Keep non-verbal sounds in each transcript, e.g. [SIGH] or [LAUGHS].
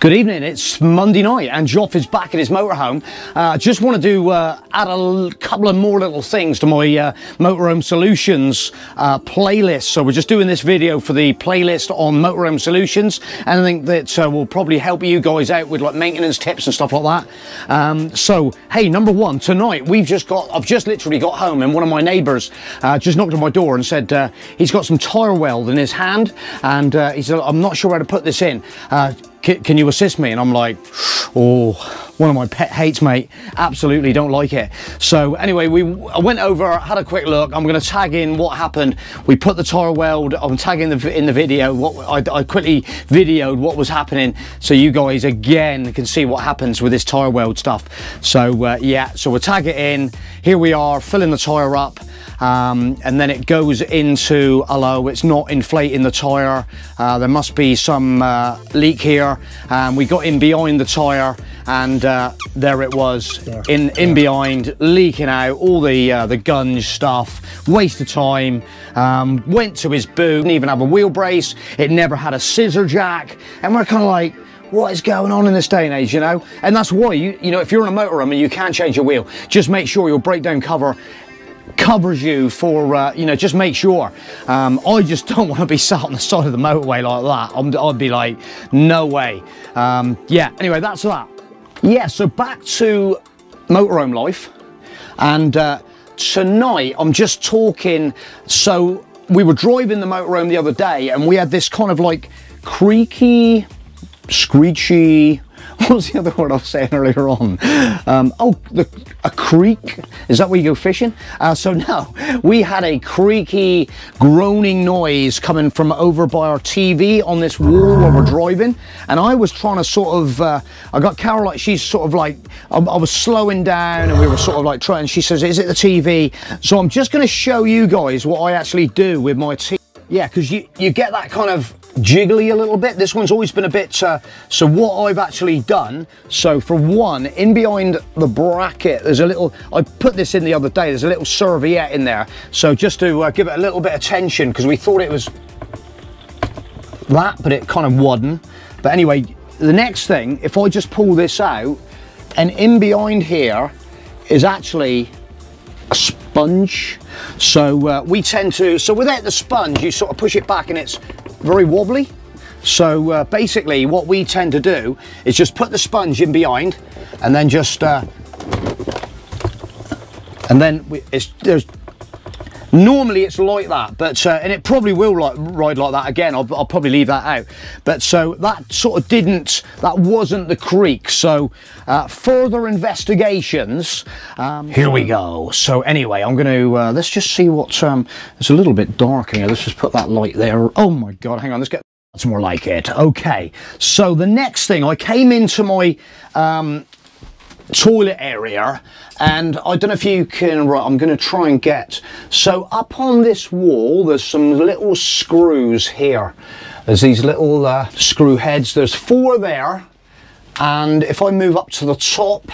Good evening, it's Monday night and Joff is back at his motorhome. Uh, just want to uh, add a couple of more little things to my uh, Motorhome Solutions uh, playlist. So we're just doing this video for the playlist on Motorhome Solutions and I think that uh, will probably help you guys out with like maintenance tips and stuff like that. Um, so, hey, number one, tonight we've just got, I've just literally got home and one of my neighbours uh, just knocked on my door and said he's got some Tyreweld in his hand and he said, I'm not sure where to put this in can, you assist me? And I'm like, oh, one of my pet hates, mate. Absolutely don't like it. So anyway, we went over, had a quick look. I'm going to tag in what happened. We put the Tyreweld. I'm tagging the in the video. What I, I quickly videoed what was happening, so you guys again can see what happens with this Tyreweld stuff. So uh, yeah, so we'll tag it in. Here we are, filling the tire up. Um, and then it goes into a low. It's not inflating the tyre. Uh, there must be some uh, leak here. Um, we got in behind the tyre and uh, there it was in in behind leaking out all the uh, the gunge stuff waste of time um, went to his boot didn't even have a wheel brace it never had a scissor jack and we're kind of like what is going on in this day and age, you know? And that's why, you you know, if you're in a motorhome and you can't change your wheel, just make sure your breakdown cover covers you for, uh, you know, just make sure. Um, I just [LAUGHS] don't want to be sat on the side of the motorway like that. i would be like, no way. Um, yeah, anyway, that's that. Yeah, so back to motorhome life. And uh, tonight I'm just talking. So we were driving the motorhome the other day and we had this kind of like creaky, screechy, [LAUGHS] what was the other word I was saying earlier on? Um, oh, the, a creek. Is that where you go fishing? Uh, so no, we had a creaky, groaning noise coming from over by our TV on this wall while we're driving. And I was trying to sort of, uh, I got Carol like, she's sort of like, I, I was slowing down and we were sort of like trying, she says, is it the TV? So I'm just going to show you guys what I actually do with my TV. Yeah, because you, you get that kind of jiggly a little bit. This one's always been a bit, uh, so what I've actually done, so for one, in behind the bracket, there's a little, I put this in the other day, there's a little serviette in there. So just to uh, give it a little bit of tension, because we thought it was that, but it kind of wasn't. But anyway, the next thing, if I just pull this out, and in behind here is actually a sponge. So uh, we tend to, so without the sponge, you sort of push it back and it's very wobbly. So uh, basically what we tend to do is just put the sponge in behind and then just, uh, and then we, there's Normally it's like that, but uh, and it probably will like ride like that again. I'll, I'll, probably leave that out. But so that sort of didn't, that wasn't the creak. So uh, further investigations. Um, here we go. So anyway, I'm going to uh, let's just see what. Um, it's a little bit dark here. Let's just put that light there. Oh my God! Hang on. Let's get. That's more like it. Okay. So the next thing, I came into my um, toilet area and I don't know if you can right I'm going to try and get so up on this wall there's some little screws here. There's these little uh, screw heads. There's four there and if I move up to the top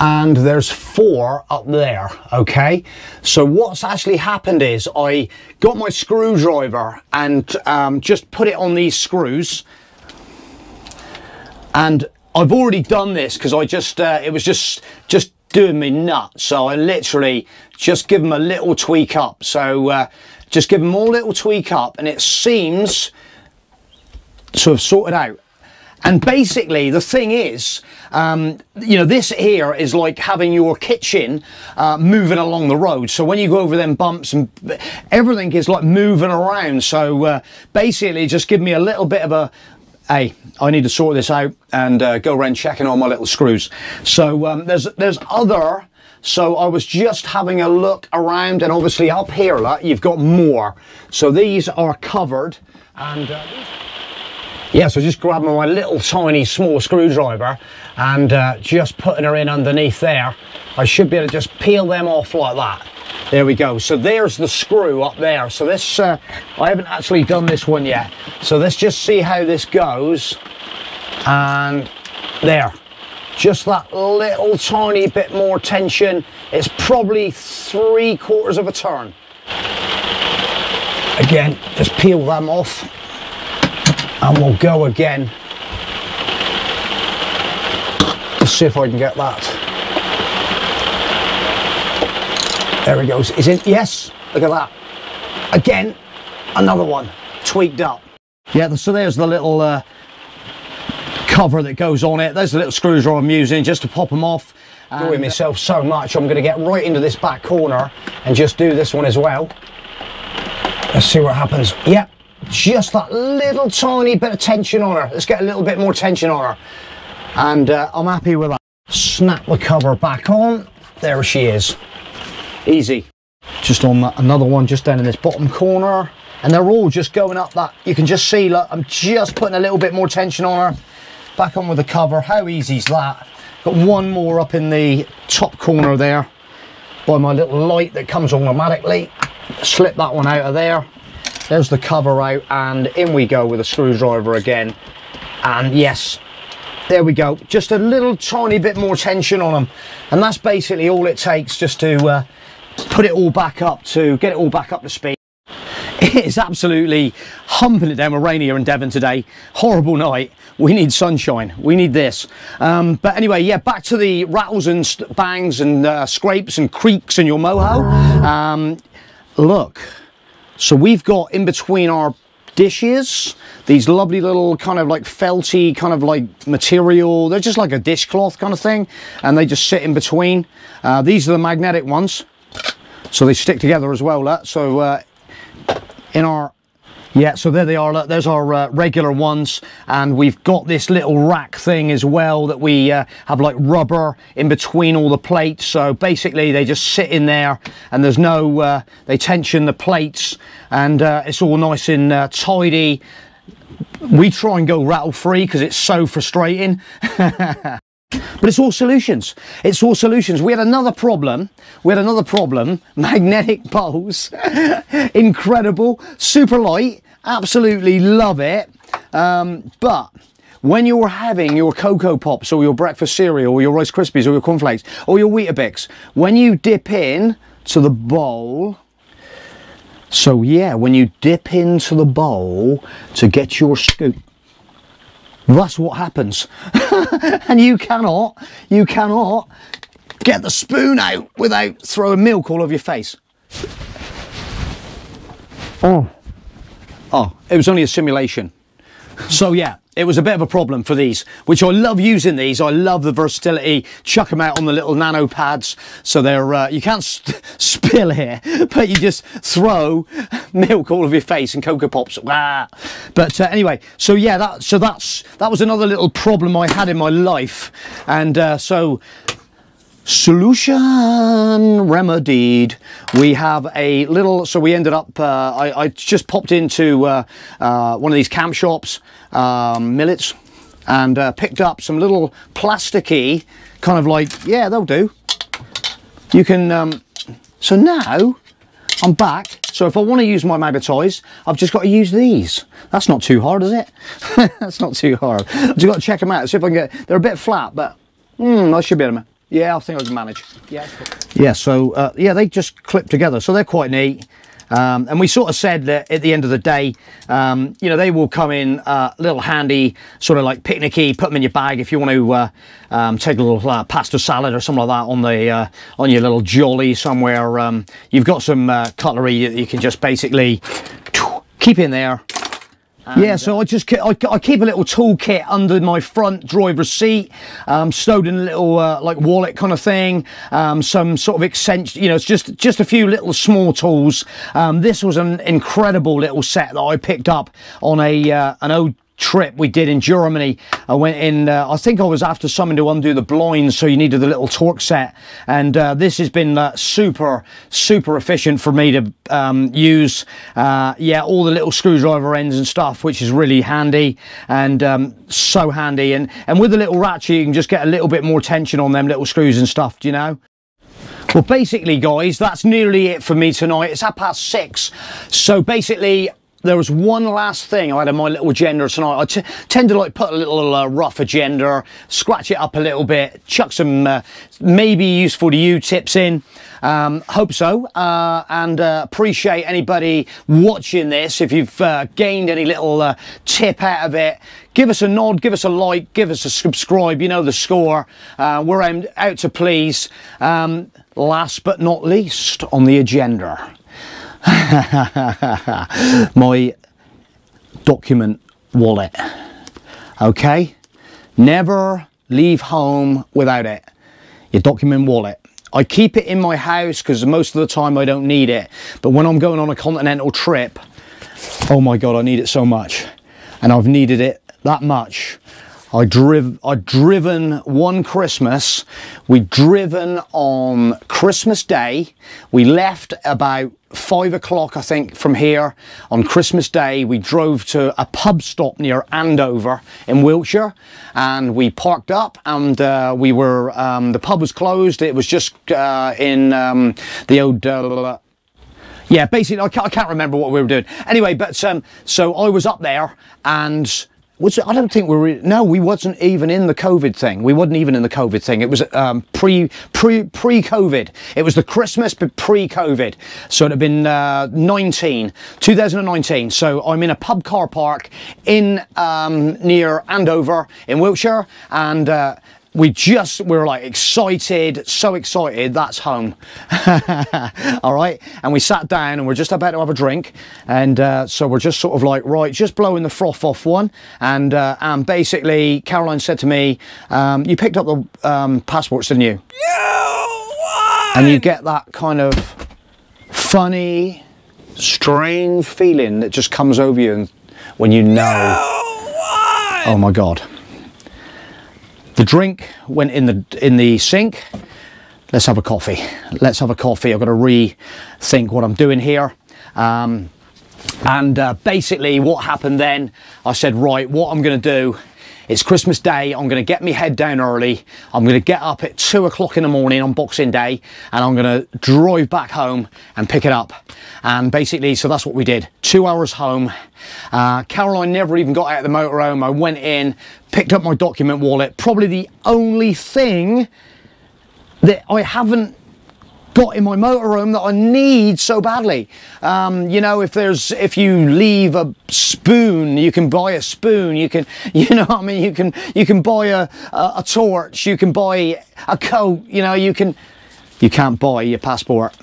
and there's four up there okay? So what's actually happened is I got my screwdriver and um, just put it on these screws and I've already done this because I just, uh, it was just, just doing me nuts. So I literally just give them a little tweak up. So uh, just give them all a little tweak up and it seems to have sorted out. And basically, the thing is, um, you know, this here is like having your kitchen uh, moving along the road. So when you go over them bumps and everything is like moving around. So uh, basically, just give me a little bit of a, hey, I need to sort this out and uh, go around checking all my little screws. So um, there's there's other. So I was just having a look around, and obviously up here, look, you've got more. So these are covered, and. Uh, yeah, so just grabbing my little tiny small screwdriver and uh, just putting her in underneath there. I should be able to just peel them off like that. There we go. So there's the screw up there. So this, uh, I haven't actually done this one yet. So let's just see how this goes. And there, just that little tiny bit more tension. It's probably three quarters of a turn. Again, just peel them off and we'll go again. Let's see if I can get that. There he goes. Is it? Yes. Look at that. Again, another one tweaked up. Yeah, so there's the little uh, cover that goes on it. There's the little screws I'm using just to pop them off. Enjoying myself so much, I'm going to get right into this back corner and just do this one as well. Let's see what happens. Yep, just that little tiny bit of tension on her. Let's get a little bit more tension on her. And uh, I'm happy with that. Snap the cover back on. There she is. Easy. Just on that, another one just down in this bottom corner. And they're all just going up that. You can just see, look, I'm just putting a little bit more tension on her. Back on with the cover. How easy is that? Got one more up in the top corner there by my little light that comes automatically. Slip that one out of there. There's the cover out and in we go with a screwdriver again. And yes, there we go. Just a little tiny bit more tension on them. And that's basically all it takes just to uh, put it all back up to get it all back up to speed. It's absolutely humping it down with rain here in Devon today. Horrible night. We need sunshine. We need this. Um, but anyway, yeah, back to the rattles and bangs and uh, scrapes and creaks in your moho. Um, look, so we've got in between our dishes these lovely little kind of like felty kind of like material. They're just like a dishcloth kind of thing and they just sit in between. Uh, these are the magnetic ones. So they stick together as well that. So uh, in our yeah so there they are look, there's our uh, regular ones and we've got this little rack thing as well that we uh, have like rubber in between all the plates so basically they just sit in there and there's no uh, they tension the plates and uh, it's all nice and uh, tidy we try and go rattle free because it's so frustrating [LAUGHS] But it's all solutions. It's all solutions. We had another problem. We had another problem. [LAUGHS] Magnetic poles. [LAUGHS] Incredible. Super light. Absolutely love it. Um, but when you're having your Cocoa Pops or your breakfast cereal or your Rice Krispies or your cornflakes or your Weetabix, when you dip in to the bowl, so yeah, when you dip into the bowl to get your scoop, that's what happens. [LAUGHS] and you cannot, you cannot get the spoon out without throwing milk all over your face. Oh. Oh, it was only a simulation. So yeah, it was a bit of a problem for these, which I love using these. I love the versatility. Chuck them out on the little nano pads. So they're, uh, you can't [LAUGHS] spill here, but you just throw milk all over your face and Cocoa Pops. But uh, anyway, so yeah, that, so that's, that was another little problem I had in my life. And uh, so solution remedied. We have a little so we ended up uh, I, I, just popped into uh, uh, one of these camp shops um, millets and uh, picked up some little plasticky kind of like yeah they'll do. You can um, so now I'm back. So if I want to use my magnetize I've just got to use these. That's not too hard is it? [LAUGHS] That's not too hard. I've just got to check them out see if I can get they're a bit flat but mm, I should be able to yeah, I think I can manage. Yeah. Yeah, so uh, yeah, they just clip together, so they're quite neat. Um, and we sort of said that at the end of the day, um, you know, they will come in uh, a little handy, sort of like picnicky, put them in your bag if you want to uh, um, take a little uh, pasta salad or something like that on the uh, on your little jolly somewhere. Um, you've got some uh, cutlery that you can just basically [TSK] keep in there and, yeah, so I just I, I, keep a little toolkit under my front driver's seat, um, stowed in a little uh, like wallet kind of thing, um, some sort of extension. You know, it's just just a few little small tools. Um, this was an incredible little set that I picked up on a uh, an old trip we did in Germany. I went in, uh, I think I was after someone to undo the blinds, so you needed the little torque set. And uh, this has been uh, super, super efficient for me to um, use. Uh, yeah, all the little screwdriver ends and stuff, which is really handy and um, so handy. And, and with the little ratchet, you can just get a little bit more tension on them little screws and stuff, do you know? Well, basically, guys, that's nearly it for me tonight. It's half past six. So basically, there was one last thing I had in my little agenda tonight. I tend to like put a little uh, rough agenda, scratch it up a little bit, chuck some uh, maybe useful to you tips in. Um, hope so, uh, and uh, appreciate anybody watching this. If you've uh, gained any little uh, tip out of it, give us a nod, give us a like, give us a subscribe. You know the score. We're out to please. Um, last but not least on the agenda, [LAUGHS] my document wallet. Okay, never leave home without it. Your document wallet. I keep it in my house because most of the time I don't need it. But when I'm going on a continental trip, oh my God, I need it so much. And I've needed it that much. I driv I driven one Christmas. We driven on Christmas Day. We left about five o'clock, I think, from here on Christmas Day. We drove to a pub stop near Andover in Wiltshire, and we parked up. And uh, we were um, the pub was closed. It was just uh, in um, the old. Uh, yeah, basically, I can't, I can't, remember what we were doing. Anyway, but um, so I was up there and I don't think we were. No, we wasn't even in the COVID thing. We wasn't even in the COVID thing. It was um, pre pre pre COVID. It was the Christmas, but pre COVID. So it had been uh, 19, 2019. So I'm in a pub car park in um, near Andover in Wiltshire, and. Uh, we just we were like excited so excited that's home. [LAUGHS] All right? And we sat down and we're just about to have a drink. And uh, so we're just sort of like right just blowing the froth off one. And uh, and basically caroline said to me um, you picked up the um, passports didn't you? And you get that kind of funny strange feeling that just comes over you when you know. Oh my god the drink went in the in the sink. Let's have a coffee. Let's have a coffee. I've got to rethink what I'm doing here. Um, and uh, basically what happened then, I said, right, what I'm going to do it's Christmas Day. I'm going to get my head down early. I'm going to get up at two o'clock in the morning on Boxing Day and I'm going to drive back home and pick it up. And basically, so that's what we did. Two hours home. Uh, Caroline never even got out of the motorhome. I went in, picked up my document wallet. Probably the only thing that I haven't got in my motorhome that I need so badly. Um, you know, if there's, if you leave a spoon, you can buy a spoon, you can, [LAUGHS] you know what I mean? You can, you can buy a, a, a torch, you can buy a coat, you know, you can, you can't buy your passport.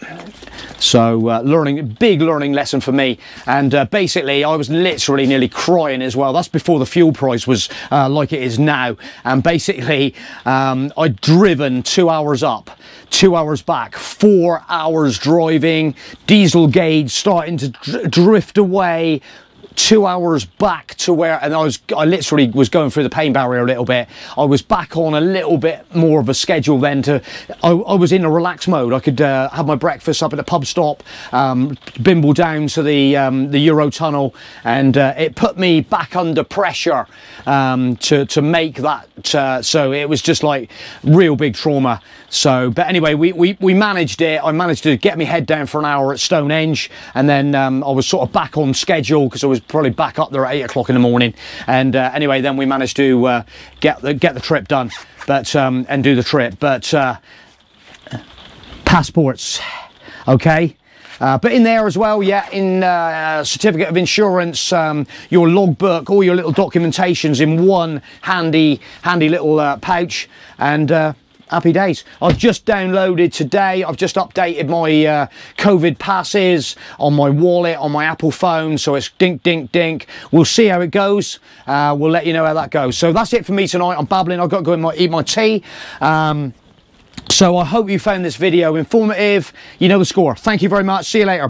So uh, learning, big learning lesson for me. And uh, basically I was literally nearly crying as well. That's before the fuel price was uh, like it is now. And basically um, I'd driven two hours up, two hours back, four hours driving, diesel gauge starting to dr drift away, two hours back to where and I was I literally was going through the pain barrier a little bit. I was back on a little bit more of a schedule then to I, I was in a relaxed mode. I could uh, have my breakfast up at a pub stop um, bimble down to the um, the Eurotunnel and uh, it put me back under pressure um, to, to make that uh, so it was just like real big trauma. So but anyway we, we, we managed it. I managed to get my head down for an hour at Stonehenge and then um, I was sort of back on schedule because I was probably back up there at eight o'clock in the morning. And uh, anyway, then we managed to uh, get the get the trip done, but um, and do the trip. But uh, passports, okay. Uh, but in there as well, yeah, in uh, certificate of insurance, um, your logbook, all your little documentations in one handy, handy little uh, pouch, and uh, happy days. I've just downloaded today, I've just updated my uh, COVID passes on my wallet, on my Apple phone, so it's dink, dink, dink. We'll see how it goes. Uh, we'll let you know how that goes. So that's it for me tonight. I'm babbling, I've got to go and my, eat my tea. Um, so I hope you found this video informative. You know the score. Thank you very much. See you later.